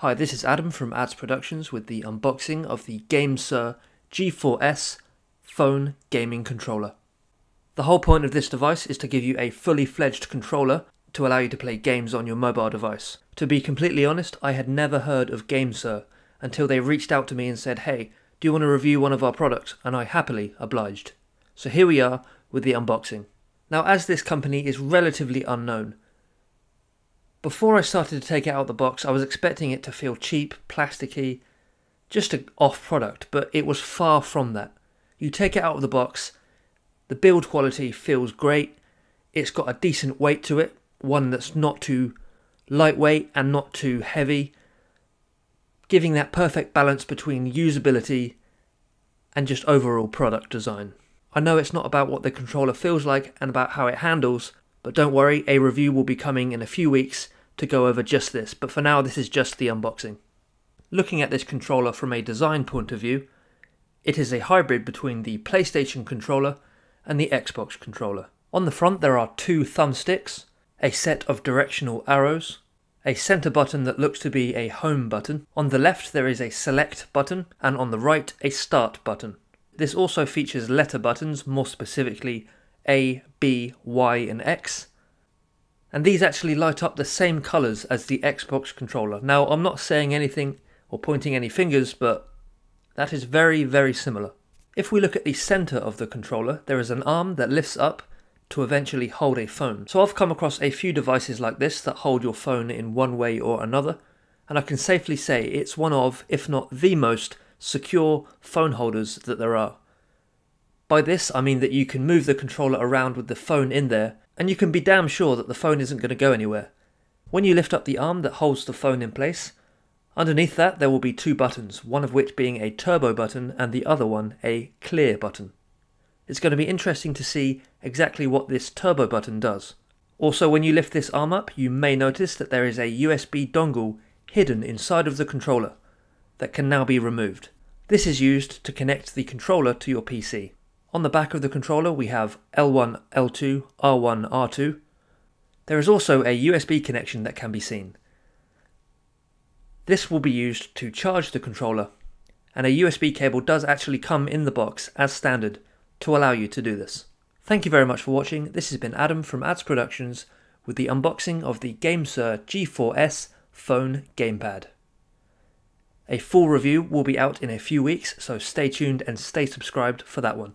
Hi, this is Adam from Adz Productions with the unboxing of the GameSir G4S phone gaming controller. The whole point of this device is to give you a fully fledged controller to allow you to play games on your mobile device. To be completely honest, I had never heard of GameSir until they reached out to me and said, hey, do you want to review one of our products? And I happily obliged. So here we are with the unboxing. Now, as this company is relatively unknown, before I started to take it out of the box, I was expecting it to feel cheap, plasticky, just an off product, but it was far from that. You take it out of the box, the build quality feels great, it's got a decent weight to it, one that's not too lightweight and not too heavy, giving that perfect balance between usability and just overall product design. I know it's not about what the controller feels like and about how it handles, but don't worry, a review will be coming in a few weeks to go over just this, but for now this is just the unboxing. Looking at this controller from a design point of view, it is a hybrid between the PlayStation controller and the Xbox controller. On the front there are two thumbsticks, a set of directional arrows, a center button that looks to be a home button. On the left there is a select button and on the right a start button. This also features letter buttons, more specifically A, B, Y and X, and these actually light up the same colours as the Xbox controller. Now, I'm not saying anything or pointing any fingers, but that is very, very similar. If we look at the centre of the controller, there is an arm that lifts up to eventually hold a phone. So I've come across a few devices like this that hold your phone in one way or another, and I can safely say it's one of, if not the most, secure phone holders that there are. By this, I mean that you can move the controller around with the phone in there and you can be damn sure that the phone isn't going to go anywhere. When you lift up the arm that holds the phone in place, underneath that there will be two buttons, one of which being a turbo button and the other one a clear button. It's going to be interesting to see exactly what this turbo button does. Also, when you lift this arm up, you may notice that there is a USB dongle hidden inside of the controller that can now be removed. This is used to connect the controller to your PC. On the back of the controller we have L1, L2, R1, R2. There is also a USB connection that can be seen. This will be used to charge the controller, and a USB cable does actually come in the box as standard to allow you to do this. Thank you very much for watching. This has been Adam from Adz Productions with the unboxing of the GameSir G4S phone gamepad. A full review will be out in a few weeks, so stay tuned and stay subscribed for that one.